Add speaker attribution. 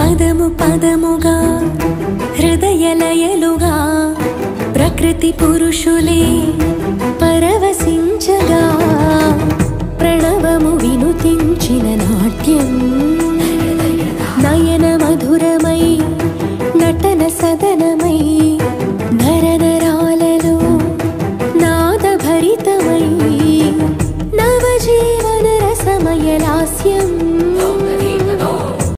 Speaker 1: పదము పదముగా హృదయలయలుగా ప్రకృతి పురుషులే पदमु पदमुगा हृदयलयनुगा प्रकृतिपुरुषुले परवसिञ्चगा प्रणवमु विनुतिञ्चिनट्यं नयनमधुरमयि నాదభరితమై నవజీవన రసమయ లాస్యం.